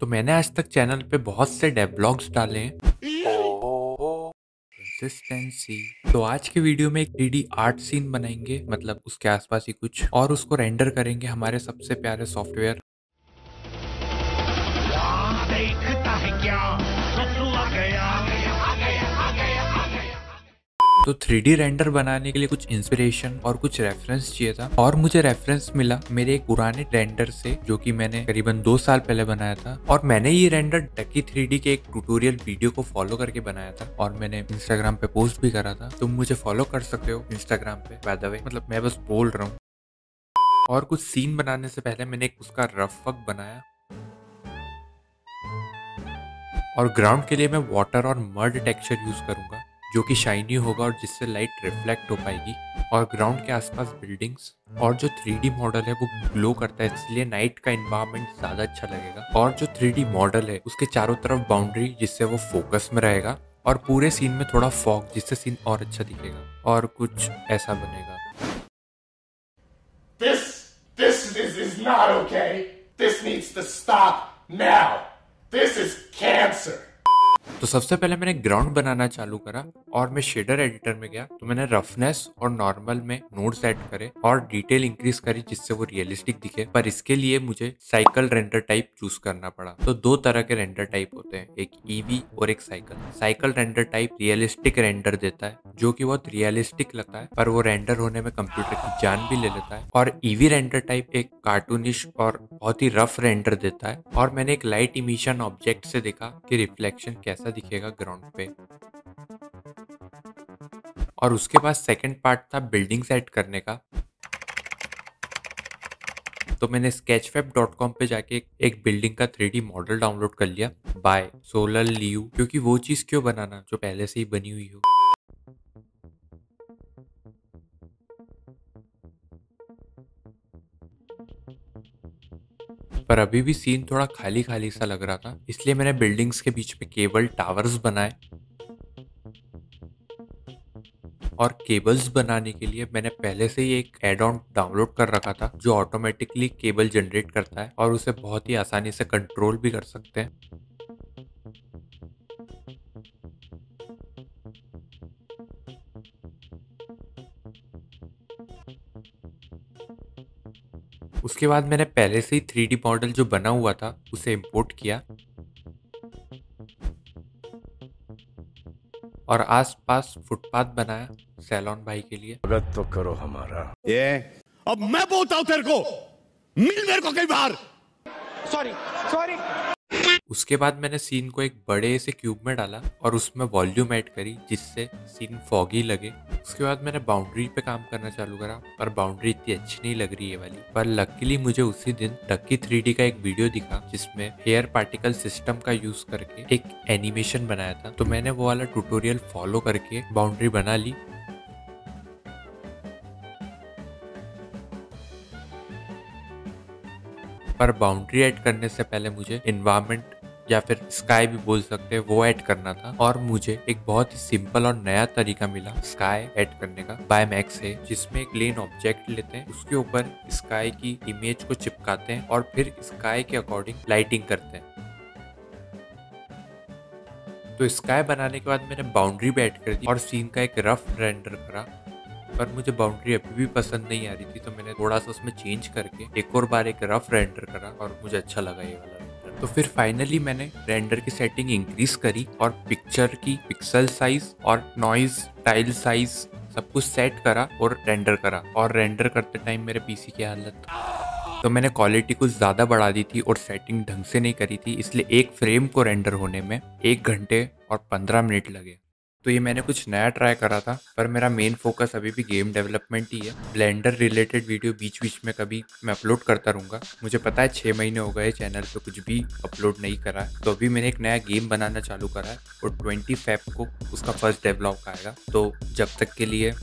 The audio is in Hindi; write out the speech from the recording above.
तो मैंने आज तक चैनल पे बहुत से डेवलॉग्स डाले हैं। तो आज के वीडियो में एक थ्री आर्ट सीन बनाएँगे मतलब उसके आसपास ही कुछ, और उसको रेंडर करेंगे हमारे सबसे प्यारे सॉफ्टवेयर देखता है क्या? तो थ्री रेंडर बनाने के लिए कुछ इंस्पिरेशन और कुछ रेफरेंस चाहिए था। और मुझे रेफरेंस मिला मेरे एक पुराने रेंडर से, जो कि मैंने करीबन दो साल पहले बनाया था। और मैंने ये रेंडर टकी थ्री के एक ट्यूटोरियल वीडियो को फॉलो करके बनाया था। और मैंने इंस्टाग्राम पे पोस्ट भी करा था। तुम मुझे फॉलो कर सकते हो इंस्टाग्राम पे बाय द वे मतलब मैं बस बोल रहा हूँ। और कुछ सीन बनाने से पहले मैंने उसका रफ वक बनाया। और ग्राउंड के लिए मैं वाटर और मर्ड टेक्सचर यूज़ करूँगा। जो कि शाइनी होगा और जिससे लाइट रिफ्लेक्ट हो पाएगी और ग्राउंड के आसपास बिल्डिंग्स और जो थ्री मॉडल है वो ग्लो करता है इसलिए नाइट का इन्वायरमेंट ज़्यादा अच्छा लगेगा और जो थ्री मॉडल है उसके चारों तरफ़ बाउंड्री जिससे वो फोकस में रहेगा और पूरे सीन में थोड़ा फॉग जिससे सीन और अच्छा दिखेगा और कुछ ऐसा बनेगा This, this is, is not okay. This needs to stop now. This is cancer. तो सबसे पहले मैंने ग्राउंड बनाना चालू करा और मैं शेडर एडिटर में गया। तो मैंने रफनेस और नॉर्मल में नोट्स ऐड करे और डिटेल इंक्रीज करी जिससे वो रियलिस्टिक दिखे। पर इसके लिए मुझे साइकिल रेंडर टाइप चूज़ करना पड़ा। तो दो तरह के रेंडर टाइप होते हैं, एक ईवी और एक cycle cycle render type realistic render देता है, जो की बहुत रियलिस्टिक लगता है, पर वो रेंडर होने में कंप्यूटर की जान भी ले लेता है। और ईवी रेंडर टाइप एक कार्टूनिश और बहुत ही रफ रेंडर देता है। और मैंने एक लाइट इमिशन ऑब्जेक्ट से देखा कि रिफ्लेक्शन कैसा दिखेगा ग्राउंड पे। और उसके बाद सेकंड पार्ट था बिल्डिंग सेट करने का। तो मैंने sketchweb.com पे जाके एक बिल्डिंग का थ्री मॉडल डाउनलोड कर लिया। बाय सोलर लियू क्योंकि वो चीज़ क्यों बनाना जो पहले से ही बनी हुई हो। पर अभी भी सीन थोड़ा खाली खाली सा लग रहा था, इसलिए मैंने बिल्डिंग्स के बीच में केबल टावर्स बनाए। और केबल्स बनाने के लिए मैंने पहले से ही एक एड ऑन डाउनलोड कर रखा था, जो ऑटोमेटिकली केबल जनरेट करता है और उसे बहुत ही आसानी से कंट्रोल भी कर सकते हैं। उसके बाद मैंने पहले से ही थ्री मॉडल जो बना हुआ था उसे इम्पोर्ट किया। और आसपास फुटपाथ बनाया सैलॉन भाई के लिए। स्वागत तो करो हमारा। ये। अब मैं बोलता हूँ तेरे को मिल मेरे को कई बार उसके बाद मैंने सीन को एक बड़े से क्यूब में डाला और उसमें वॉल्यूम ऐड करी, जिससे सीन फॉगी लगे। उसके बाद मैंने बाउंड्री पे काम करना चालू करा, पर बाउंड्री इतनी अच्छी नहीं लग रही है वाली। पर लकीली मुझे उसी दिन टक्की थ्री का एक वीडियो दिखा, जिसमें हेयर पार्टिकल सिस्टम का यूज़ करके एक एनिमेशन बनाया था। तो मैंने वो वाला ट्यूटोरियल फॉलो करके बाउंड्री बना ली। पर बाउंड्री ऐड करने से पहले मुझे इन्वायरमेंट या फिर स्काई भी बोल सकते हैं, वो ऐड करना था। और मुझे एक बहुत ही सिंपल और नया तरीका मिला स्काई ऐड करने का। बाय मैक्स है, जिसमें एक लेन ऑब्जेक्ट लेते हैं, उसके ऊपर स्काई की इमेज को चिपकाते हैं और फिर स्काई के अकॉर्डिंग लाइटिंग करते हैं। तो स्काई बनाने के बाद मैंने बाउंड्री भी ऐड कर दी और सीन का एक रफ रेंडर करा। पर मुझे बाउंड्री अभी भी पसंद नहीं आ रही थी तो मैंने थोड़ा सा उसमें चेंज करके एक और बार एक रफ रेंडर करा और मुझे अच्छा लगा ये वाला। तो फिर फाइनली मैंने रेंडर की सेटिंग इंक्रीज करी और पिक्चर की पिक्सल साइज़ और नॉइज़ टाइल साइज़ सब कुछ सेट करा और रेंडर करा। और रेंडर करते टाइम मेरे पीसी की हालत। तो मैंने क्वालिटी कुछ ज़्यादा बढ़ा दी थी और सेटिंग ढंग से नहीं करी थी, इसलिए एक फ्रेम को रेंडर होने में एक घंटे और पंद्रह मिनट लगे। तो ये मैंने कुछ नया ट्राई करा था, पर मेरा मेन फोकस अभी भी गेम डेवलपमेंट ही है। ब्लेंडर रिलेटेड वीडियो बीच बीच में कभी मैं अपलोड करता रहूँगा। मुझे पता है छः महीने हो गए चैनल पे कुछ भी अपलोड नहीं करा है। तो अभी मैंने एक नया गेम बनाना चालू करा है और ट्वेंटी फेब को उसका फ़र्स्ट डेवलॉप आएगा। तो जब तक के लिए